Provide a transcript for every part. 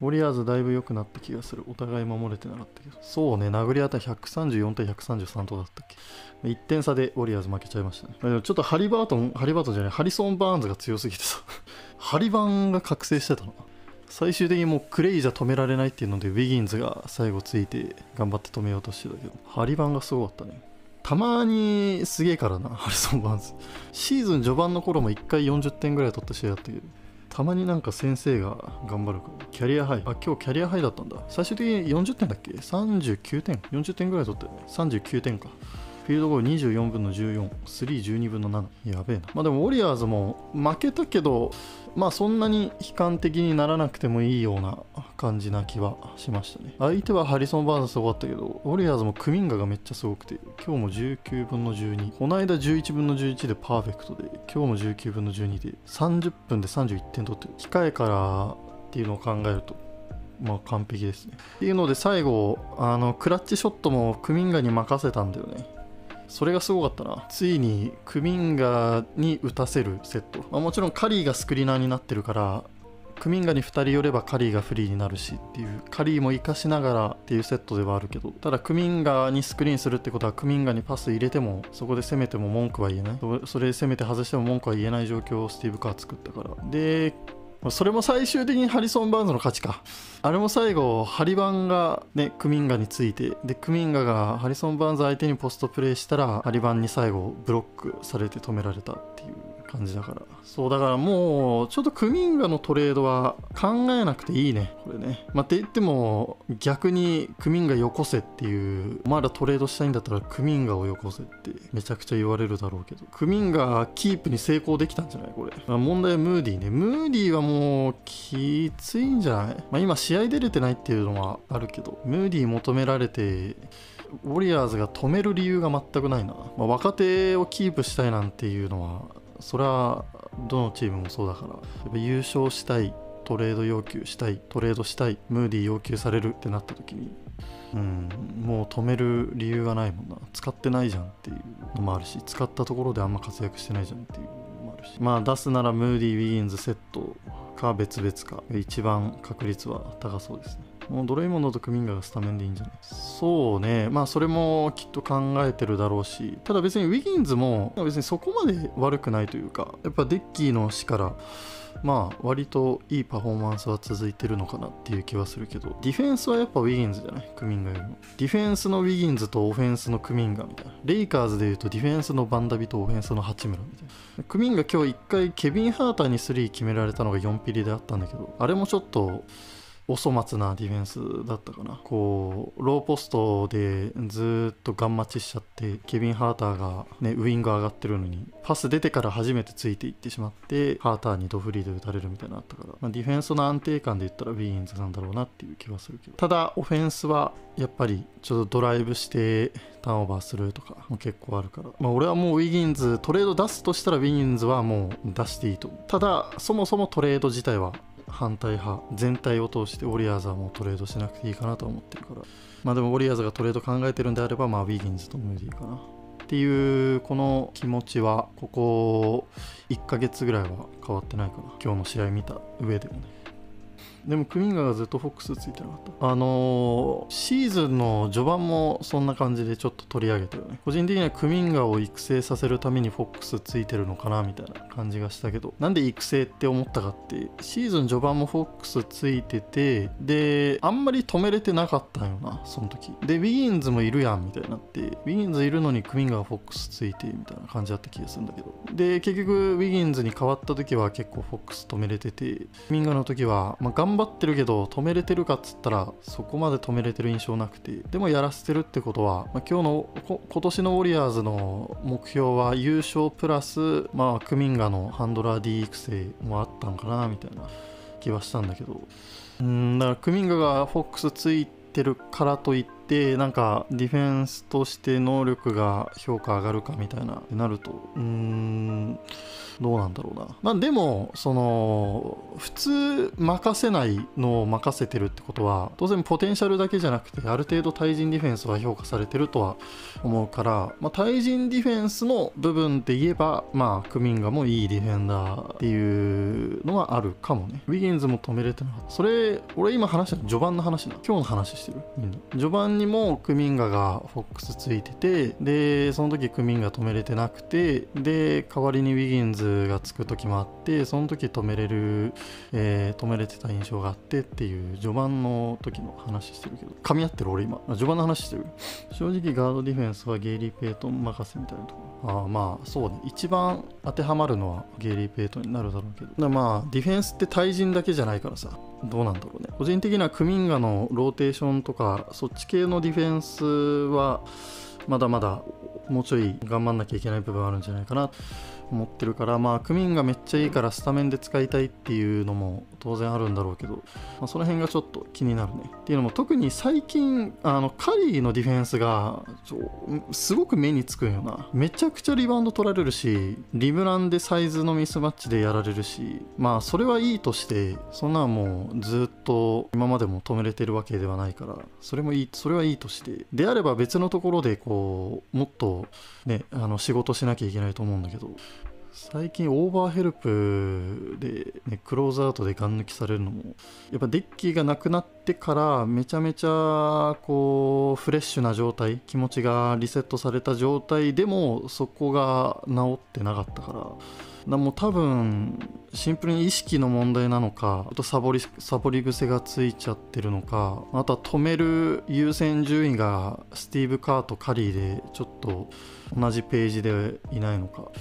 ウォリアーズだいぶ良くなった気がする。お互い守れてなかったけど。そうね、殴り合った134対133とだったっけ。1点差でウォリアーズ負けちゃいましたね。でもちょっとハリバートン、ハリバートンじゃない、ハリソン・バーンズが強すぎてさ、ハリバンが覚醒してたの。最終的にもうクレイじゃ止められないっていうので、ウィギンズが最後ついて頑張って止めようとしてたけど、ハリバンがすごかったね。たまにすげえからな、ハリソン・バーンズ。シーズン序盤の頃も1回40点ぐらい取った試合だったけど、たまになんか先生が頑張るかキャリアハイ。あ今日キャリアハイだったんだ。最終的に40点だっけ？39点？40点ぐらい取って。39点か。フィールドゴール24分の14、312分の7。やべえな。まあでも、ウォリアーズも負けたけど、まあそんなに悲観的にならなくてもいいような感じな気はしましたね。相手はハリソン・バーンズすごかったけど、ウォリアーズもクミンガがめっちゃすごくて、今日も19分の12、この間11分の11でパーフェクトで、今日も19分の12で、30分で31点取ってる。控えからっていうのを考えると、まあ完璧ですね。っていうので最後、あの、クラッチショットもクミンガに任せたんだよね。それがすごかったな。ついにクミンガーに打たせるセット、まあ、もちろんカリーがスクリーナーになってるからクミンガに2人寄ればカリーがフリーになるしっていうカリーも生かしながらっていうセットではあるけど。ただクミンガにスクリーンするってことはクミンガにパス入れてもそこで攻めても文句は言えない。それで攻めて外しても文句は言えない状況をスティーブ・カー作ったから。でそれも最終的にハリソン・バーンズの勝ちか。あれも最後、ハリバンがね、クミンガについて、で、クミンガがハリソン・バーンズ相手にポストプレイしたら、ハリバンに最後ブロックされて止められたっていう感じだから。そう、だからもう、ちょっとクミンガのトレードは考えなくていいね、これね。まあ、って言っても、逆にクミンガよこせっていう、まだトレードしたいんだったらクミンガをよこせってめちゃくちゃ言われるだろうけど、クミンガキープに成功できたんじゃない？これ。まあ、問題はムーディーね。ムーディーはもうきついんじゃない？まあ、今試合出れてないっていうのはあるけど、ムーディー求められて、ウォリアーズが止める理由が全くないな。まあ、若手をキープしたいなんていうのは、それはどのチームもそうだから。やっぱ優勝したいトレード要求したいトレードしたいムーディー要求されるってなった時にうんもう止める理由がないもんな。使ってないじゃんっていうのもあるし使ったところであんま活躍してないじゃんっていうのもあるし。まあ出すならムーディー・ウィギンズセットか別々か。一番確率は高そうですね。もうドレイモンドとクミンガがスタメンでいいんじゃないですか。そうね、まあそれもきっと考えてるだろうし、ただ別にウィギンズも別にそこまで悪くないというか、やっぱデッキーの死から、まあ割といいパフォーマンスは続いてるのかなっていう気はするけど、ディフェンスはやっぱウィギンズじゃない？クミンガよりも。ディフェンスのウィギンズとオフェンスのクミンガみたいな。レイカーズで言うとディフェンスのバンダビとオフェンスの八村みたいな。クミンガ今日1回ケビン・ハーターに3決められたのが4ピリであったんだけど、あれもちょっと、お粗末なディフェンスだったかな。こうローポストでずっとガン待ちしちゃってケビン・ハーターが、ね、ウイング上がってるのにパス出てから初めてついていってしまってハーターにドフリーで打たれるみたいなのあったから、まあ、ディフェンスの安定感で言ったらウィギンズなんだろうなっていう気はするけど。ただオフェンスはやっぱりちょっとドライブしてターンオーバーするとかも結構あるから、まあ、俺はもうウィギンズトレード出すとしたらウィギンズはもう出していいとただそもそもトレード自体は反対派全体を通してウォリアーズはもうトレードしなくていいかなと思ってるから。まあでもウォリアーズがトレード考えてるんであればまあウィギンズとムーディーかなっていうこの気持ちはここ1ヶ月ぐらいは変わってないかな。今日の試合見た上でもね。でもクミンガがずっとフォックスついてなかった。あのー、シーズンの序盤もそんな感じでちょっと取り上げたよね。個人的にはクミンガを育成させるためにフォックスついてるのかなみたいな感じがしたけど。なんで育成って思ったかってシーズン序盤もフォックスついててであんまり止めれてなかったよなその時。でウィギンズもいるやんみたいになってウィギンズいるのにクミンガがフォックスついてみたいな感じだった気がするんだけど。で結局ウィギンズに変わった時は結構フォックス止めれててクミンガーの時は、まあ、頑張ってるけど止めれてるかっつったらそこまで止めれてる印象なくてでもやらせてるってことは、まあ、今日の今年のウォリアーズの目標は優勝プラス、まあ、クミンガのハンドラー D 育成もあったんかなみたいな気はしたんだけど。うんだからクミンガがフォックスついてるからといっててなんかディフェンスとして能力が評価上がるかみたいななるとうーんどうなんだろうな。まあでも、その、普通任せないのを任せてるってことは、当然ポテンシャルだけじゃなくて、ある程度対人ディフェンスは評価されてるとは思うから、まあ、対人ディフェンスの部分で言えば、まあ、クミンガもいいディフェンダーっていうのはあるかもね。ウィギンズも止めれてなかった。それ、俺今話したの序盤の話だ。今日の話してるみんな。序盤にもクミンガがフォックスついてて、で、その時クミンガ止めれてなくて、で、代わりにウィギンズがつく時もあってその時止めれる、えー、止めれてた印象があってっていう序盤の時の話してるけど。噛み合ってる俺今。序盤の話してる。正直ガードディフェンスはゲイリー・ペイトン任せみたいなとこ。ろあまあそうね。一番当てはまるのはゲイリー・ペイトになるだろうけど。まあディフェンスって対人だけじゃないからさ。どうなんだろうね。個人的にはクミンガのローテーションとかそっち系のディフェンスはまだまだもうちょい頑張んなきゃいけない部分あるんじゃないかな。思ってるからまあクミンがめっちゃいいからスタメンで使いたいっていうのも当然あるんだろうけど、まあ、その辺がちょっと気になるね。っていうのも特に最近あのカリーのディフェンスがすごく目につくんよな。めちゃくちゃリバウンド取られるしリブランでサイズのミスマッチでやられるしまあそれはいいとしてそんなもうずっと今までも止めれてるわけではないからそれもいいそれはいいとして。であれば別のところでこうもっとねあの仕事しなきゃいけないと思うんだけど。最近オーバーヘルプで、ね、クローズアウトでガン抜きされるのもやっぱデッキがなくなってからめちゃめちゃこうフレッシュな状態気持ちがリセットされた状態でもそこが治ってなかったからもう多分シンプルに意識の問題なのかあとサボりサボり癖がついちゃってるのかあとは止める優先順位がスティーブ・カーとカリーでちょっと同じページでいないのか。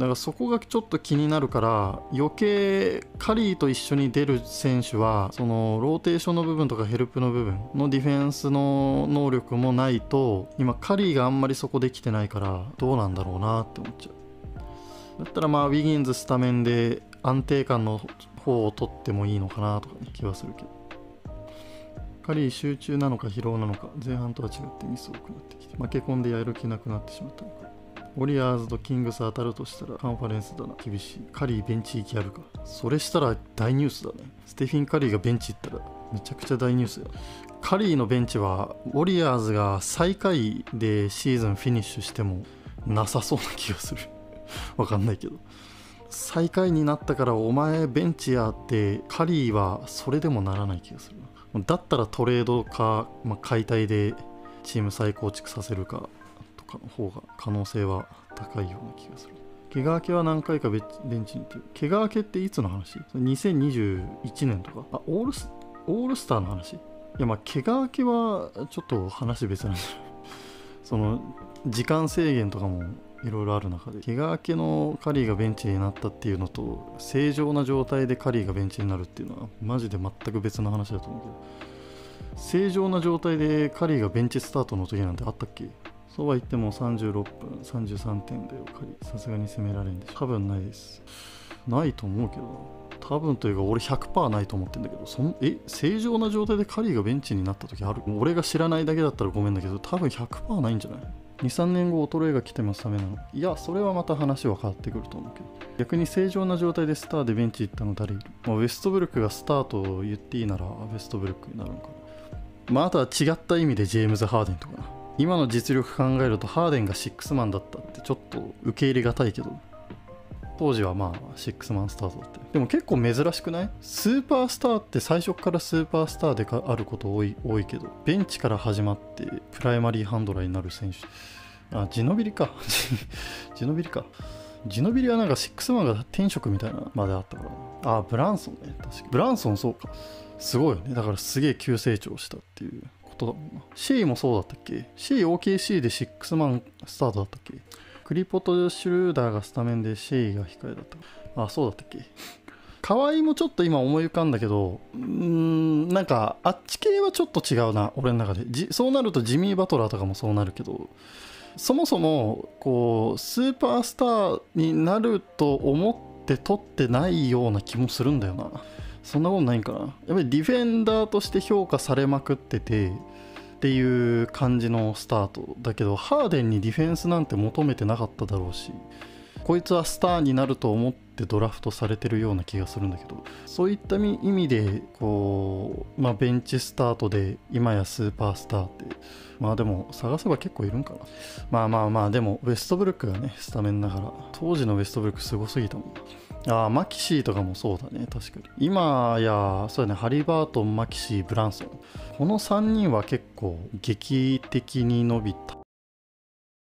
だからそこがちょっと気になるから余計カリーと一緒に出る選手はそのローテーションの部分とかヘルプの部分のディフェンスの能力もないと今カリーがあんまりそこできてないからどうなんだろうなって思っちゃう。だったらまあウィギンズスタメンで安定感の方を取ってもいいのかなとか、ね、気はするけど。カリー集中なのか疲労なのか前半とは違ってミス多くなってきて負け込んでやる気なくなってしまったのか。ウォリアーズとキングス当たるとしたらカンファレンスだな。厳しい。カリーベンチ行きあるか。それしたら大ニュースだね。ステフィン・カリーがベンチ行ったらめちゃくちゃ大ニュースだカリーのベンチはウォリアーズが最下位でシーズンフィニッシュしてもなさそうな気がする。わかんないけど。最下位になったからお前ベンチやってカリーはそれでもならない気がするだったらトレードか、まあ、解体でチーム再構築させるか。方が可能性は高いような気がする。怪我明けは何回かベンチにって怪我明けっていつの話 ?2021 年とか？あオールスオールスターの話？いやまあ怪我明けはちょっと話別なんだ その時間制限とかもいろいろある中で。怪我明けのカリーがベンチになったっていうのと正常な状態でカリーがベンチになるっていうのはマジで全く別の話だと思うけど。正常な状態でカリーがベンチスタートの時なんてあったっけ？そうは言っても36分33点だよ仮さすがに攻められんでしょ多分ないです。ないと思うけど多分というか俺100%ないと思ってんだけどそんえ正常な状態でカリーがベンチになった時ある？俺が知らないだけだったらごめんだけど多分100%ないんじゃない？23年後衰えが来てますためなの。いやそれはまた話は変わってくると思うけど。逆に正常な状態でスターでベンチ行ったの誰いる、まあ、ウェストブルックがスタートを言っていいならウェストブルックになるのかな。まああとは違った意味でジェームズ・ハーデンとかな。今の実力考えるとハーデンが6マンだったってちょっと受け入れがたいけど当時はまあ6マンスタートだってでも結構珍しくない？スーパースターって最初からスーパースターであること多い多いけどベンチから始まってプライマリーハンドラーになる選手。あジノビリか。ジノビリか。ジノビリはなんか6マンが転職みたいなまであったから。あブランソンね。確かブランソンそうか。すごいよね。だからすげえ急成長したっていう。ことだもんな。C もそうだったっけ ?COKC で6マンスタートだったっけ？クリポト・シュルーダーがスタメンで C が控えだった。あ、そうだったっけ？河合もちょっと今思い浮かんだけど、うん、なんかあっち系はちょっと違うな、俺の中で。そうなるとジミー・バトラーとかもそうなるけど、そもそもこうスーパースターになると思って取ってないような気もするんだよな。そんなことないんかな。やっぱりディフェンダーとして評価されまくっててっていう感じのスタートだけどハーデンにディフェンスなんて求めてなかっただろうしこいつはスターになると思ってドラフトされてるような気がするんだけどそういった意味でこう、まあ、ベンチスタートで今やスーパースターってまあでも探せば結構いるんかな。まあまあまあでもウェストブルックがねスタメンだから当時のウェストブルックすごすぎたもん。ああマキシーとかもそうだね。確かに。今やそうだね。ハリバートンマキシーブランソン。この3人は結構劇的に伸びた